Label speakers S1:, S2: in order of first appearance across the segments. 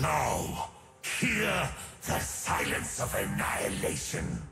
S1: Now, hear the silence of annihilation.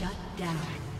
S2: Godless. down.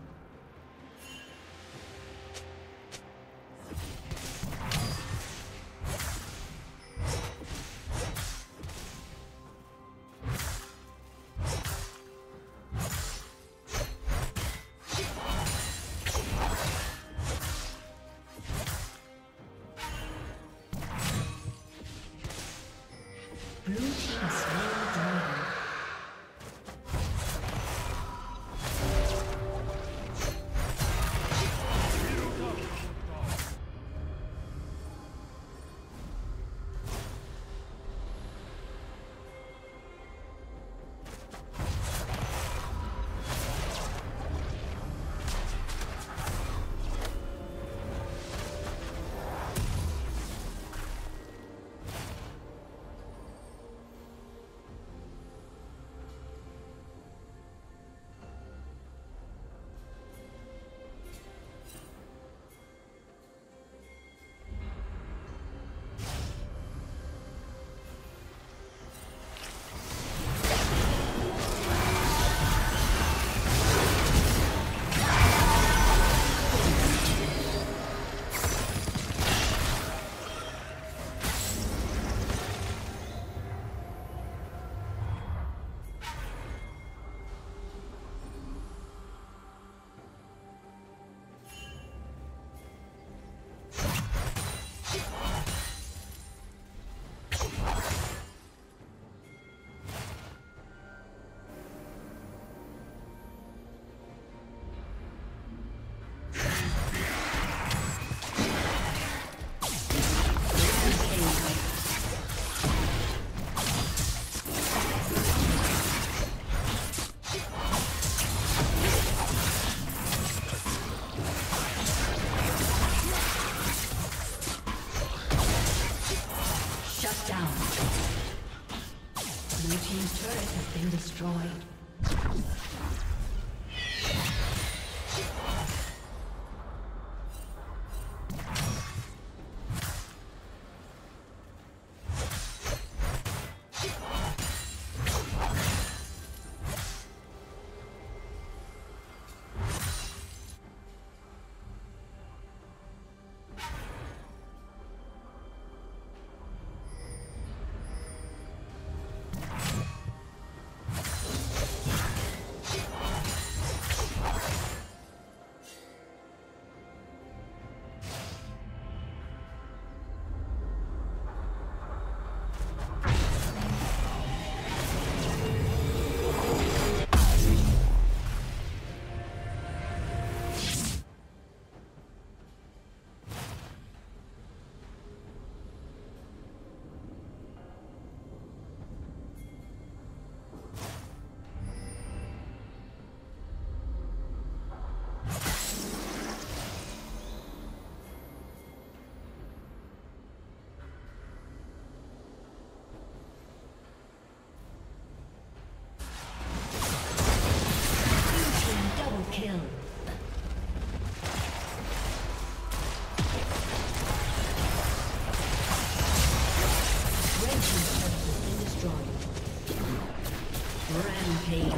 S2: Blue team.